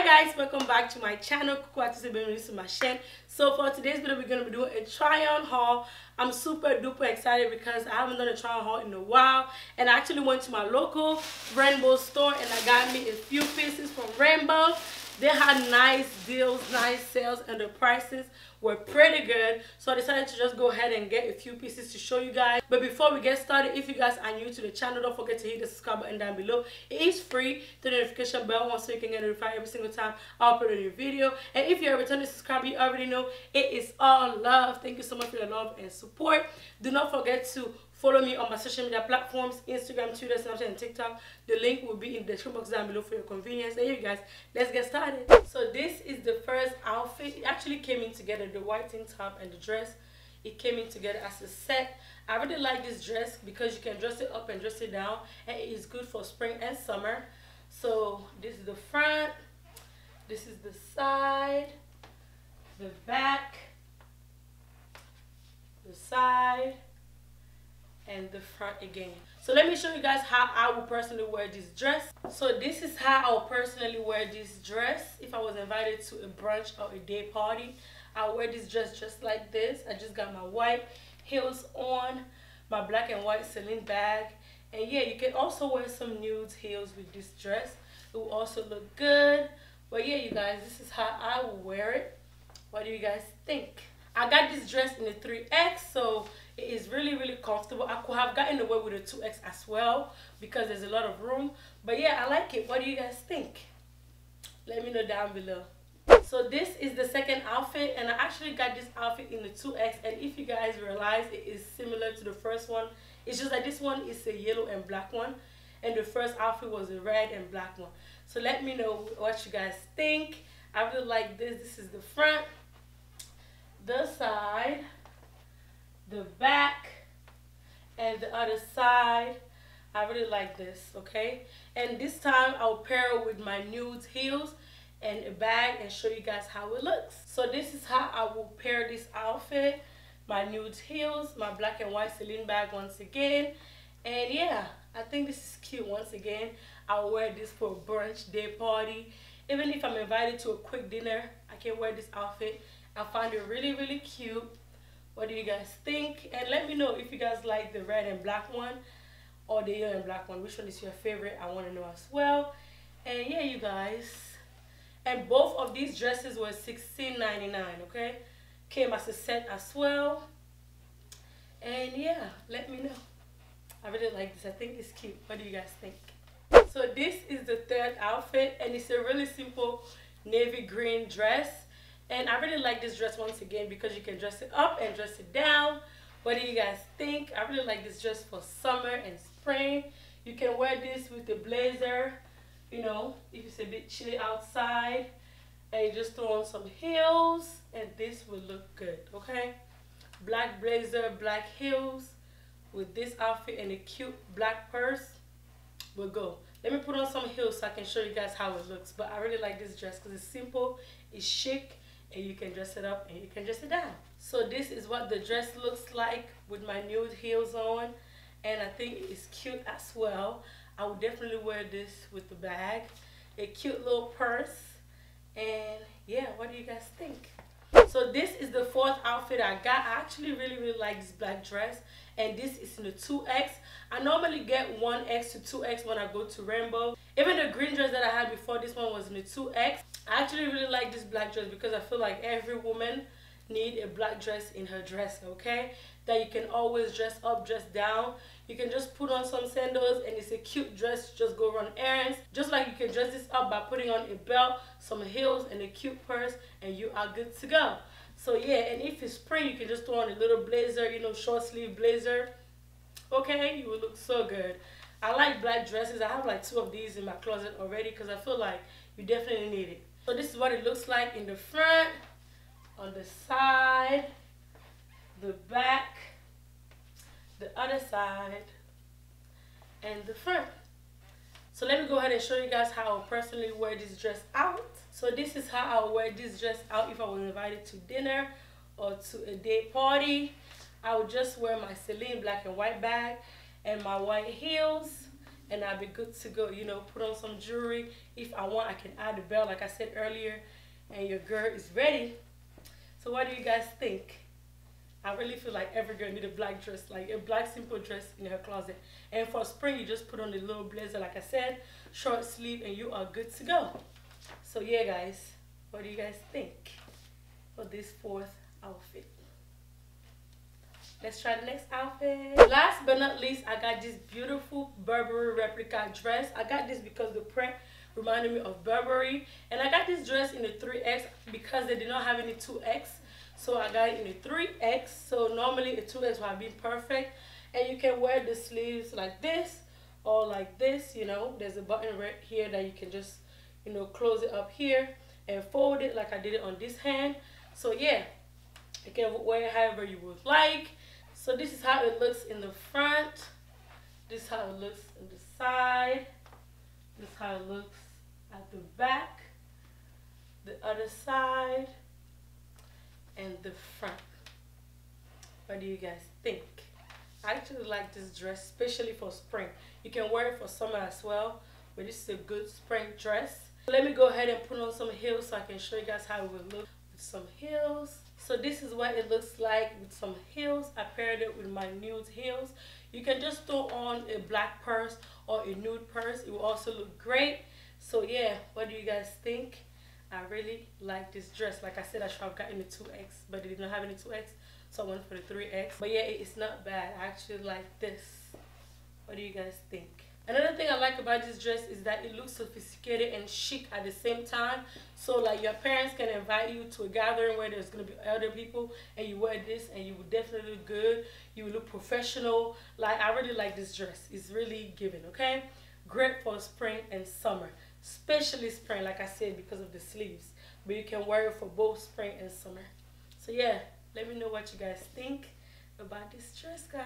hi guys welcome back to my channel so for today's video we're going to be doing a try on haul. I'm super duper excited because i haven't done a try on haul in a while and i actually went to my local rainbow store and i got me a few pieces from rainbow they had nice deals nice sales and the prices were pretty good. So i decided to just go ahead and get a few pieces to show you guys. But before we get started if you guys are new to the channel don't forget to hit the subscribe button down below. It is free. The notification bell on so you can get notified every single time i upload a new video. And if you're a returning subscriber you already know it is all love. Thank you so much for your love and support. Do not forget to Follow me on my social media platforms, Instagram, Twitter, Snapchat, and TikTok. The link will be in the description box down below for your convenience. And you guys, let's get started. So this is the first outfit. It actually came in together, the white top and the dress. It came in together as a set. I really like this dress because you can dress it up and dress it down. And it is good for spring and summer. So this is the front. This is the side. The back. The side and the front again. So let me show you guys how i would personally wear this dress. So this is how i would personally wear this dress. If i was invited to a brunch or a day party i'll wear this dress just like this. I just got my white heels on my black and white Celine bag. And yeah you can also wear some nude heels with this dress. It will also look good. But yeah you guys this is how i will wear it. What do you guys think? I got this dress in the 3x so it is really, really comfortable. I could have gotten away with a 2X as well because there's a lot of room. But yeah, I like it. What do you guys think? Let me know down below. So this is the second outfit and I actually got this outfit in the 2X and if you guys realize it is similar to the first one. It's just that this one is a yellow and black one and the first outfit was a red and black one. So let me know what you guys think. I really like this. This is the front, the side, the back and the other side. I really like this okay? And this time I'll pair it with my nude heels and a bag and show you guys how it looks. So this is how I will pair this outfit my nude heels my black and white Celine bag once again. And yeah I think this is cute. Once again I'll wear this for a brunch day party. Even if I'm invited to a quick dinner I can wear this outfit. I find it really really cute what do you guys think? And let me know if you guys like the red and black one or the yellow and black one. Which one is your favorite? I want to know as well. And yeah, you guys. And both of these dresses were $16.99, okay? Came as a set as well. And yeah, let me know. I really like this. I think it's cute. What do you guys think? So this is the third outfit and it's a really simple navy green dress and I really like this dress once again because you can dress it up and dress it down. What do you guys think? I really like this dress for summer and spring. You can wear this with a blazer, you know, if it's a bit chilly outside. And you just throw on some heels and this will look good, okay? Black blazer, black heels with this outfit and a cute black purse will go. Let me put on some heels so I can show you guys how it looks. But I really like this dress because it's simple, it's chic, and you can dress it up and you can dress it down. So this is what the dress looks like with my nude heels on and I think it's cute as well. I would definitely wear this with the bag. A cute little purse and yeah, what do you guys think? The fourth outfit I got. I actually really, really like this black dress. And this is in the 2X. I normally get 1X to 2X when I go to Rainbow. Even the green dress that I had before, this one was in the 2X. I actually really like this black dress because I feel like every woman need a black dress in her dress, okay? That you can always dress up, dress down. You can just put on some sandals and it's a cute dress. Just go run errands. Just like you can dress this up by putting on a belt, some heels, and a cute purse, and you are good to go. So yeah, and if it's spring, you can just throw on a little blazer, you know, short sleeve blazer. Okay, you will look so good. I like black dresses. I have like two of these in my closet already because I feel like you definitely need it. So this is what it looks like in the front, on the side, the back, the other side, and the front. So let me go ahead and show you guys how I personally wear this dress out. So this is how I wear this dress out if I was invited to dinner or to a day party. I would just wear my Celine black and white bag and my white heels and I'll be good to go. You know, put on some jewelry. If I want, I can add a belt like I said earlier. And your girl is ready. So what do you guys think? I really feel like every girl need a black dress, like a black simple dress in her closet. And for spring, you just put on a little blazer, like I said, short sleeve, and you are good to go. So yeah, guys, what do you guys think for this fourth outfit? Let's try the next outfit. Last but not least, I got this beautiful Burberry replica dress. I got this because the print reminded me of Burberry. And I got this dress in the 3X because they did not have any 2X. So I got it in the 3X. So normally a 2X would have been perfect. And you can wear the sleeves like this or like this, you know. There's a button right here that you can just, you know, close it up here and fold it like I did it on this hand. So yeah, you can wear it however you would like. So this is how it looks in the front. This is how it looks in the side. This is how it looks at the back. The other side. And the front. What do you guys think? I actually like this dress, especially for spring. You can wear it for summer as well, but this is a good spring dress. Let me go ahead and put on some heels so I can show you guys how it will look with some heels. So this is what it looks like with some heels. I paired it with my nude heels. You can just throw on a black purse or a nude purse. It will also look great. So yeah, what do you guys think? I really like this dress. Like I said, I should have gotten the 2X, but they did not have any 2X. So I went for the 3X. But yeah, it's not bad. I actually like this. What do you guys think? Another thing I like about this dress is that it looks sophisticated and chic at the same time. So like your parents can invite you to a gathering where there's going to be elder people and you wear this and you will definitely look good. You will look professional. Like I really like this dress. It's really giving, okay? Great for spring and summer. Especially spring, like I said, because of the sleeves. But you can wear it for both spring and summer. So yeah, let me know what you guys think about this dress, guys.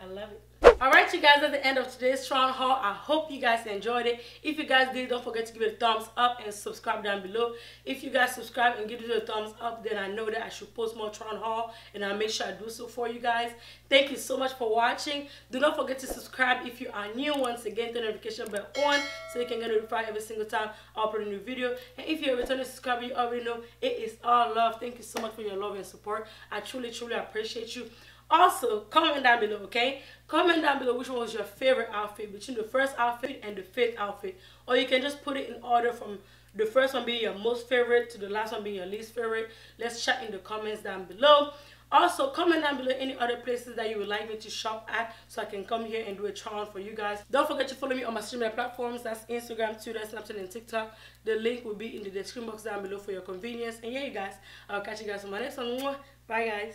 I love it. Alright you guys, at the end of today's try on haul. I hope you guys enjoyed it. If you guys did, don't forget to give it a thumbs up and subscribe down below. If you guys subscribe and give it a thumbs up, then I know that I should post more try on haul and I'll make sure I do so for you guys. Thank you so much for watching. Do not forget to subscribe if you are new. Once again, turn the notification bell on so you can get notified every single time I upload a new video. And if you're a returning subscriber, you already know it is all love. Thank you so much for your love and support. I truly, truly appreciate you. Also, comment down below, okay? Comment down below which one was your favorite outfit between the first outfit and the fifth outfit. Or you can just put it in order from the first one being your most favorite to the last one being your least favorite. Let's chat in the comments down below. Also, comment down below any other places that you would like me to shop at so I can come here and do a try on for you guys. Don't forget to follow me on my streaming platforms. That's Instagram, Twitter, Snapchat, and TikTok. The link will be in the description box down below for your convenience. And yeah, you guys, I'll catch you guys on my next one. Bye, guys.